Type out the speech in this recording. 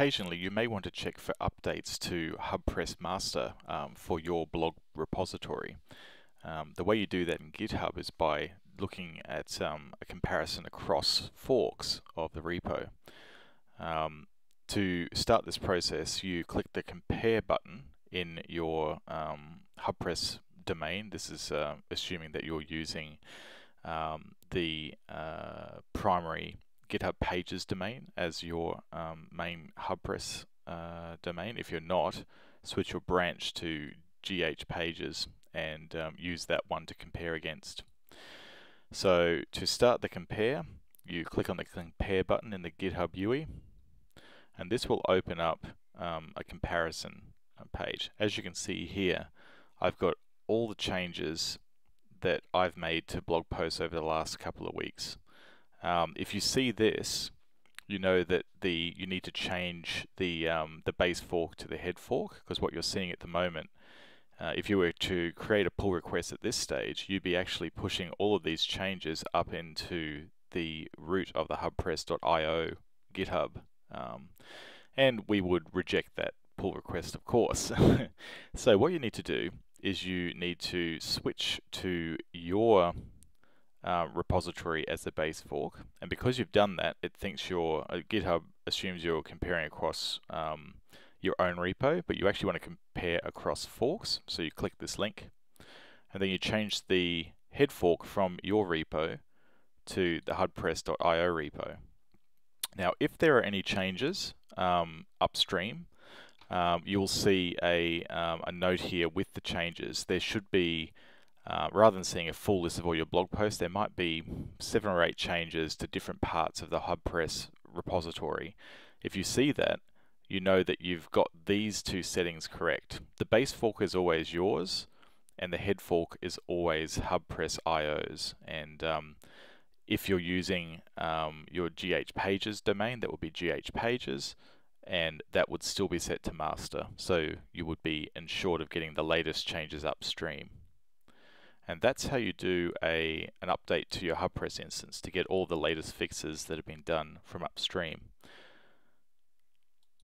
occasionally you may want to check for updates to HubPress Master um, for your blog repository. Um, the way you do that in GitHub is by looking at um, a comparison across forks of the repo. Um, to start this process, you click the compare button in your um, HubPress domain. This is uh, assuming that you're using um, the uh, primary GitHub Pages domain as your um, main HubPress uh, domain. If you're not, switch your branch to GH Pages and um, use that one to compare against. So to start the compare, you click on the compare button in the GitHub UI, and this will open up um, a comparison uh, page. As you can see here, I've got all the changes that I've made to blog posts over the last couple of weeks. Um, if you see this, you know that the you need to change the um, the base fork to the head fork because what you're seeing at the moment, uh, if you were to create a pull request at this stage, you'd be actually pushing all of these changes up into the root of the hubpress.io GitHub, um, and we would reject that pull request, of course. so what you need to do is you need to switch to your uh, repository as the base fork. And because you've done that, it thinks your uh, GitHub assumes you're comparing across um, your own repo, but you actually want to compare across forks. So you click this link, and then you change the head fork from your repo to the hubpress.io repo. Now, if there are any changes um, upstream, um, you'll see a, um, a note here with the changes. There should be uh, rather than seeing a full list of all your blog posts, there might be seven or eight changes to different parts of the HubPress repository. If you see that, you know that you've got these two settings correct. The base fork is always yours, and the head fork is always HubPress IO's. And um, if you're using um, your GH Pages domain, that would be GH Pages, and that would still be set to master. So you would be ensured of getting the latest changes upstream. And that's how you do a, an update to your HubPress instance to get all the latest fixes that have been done from upstream.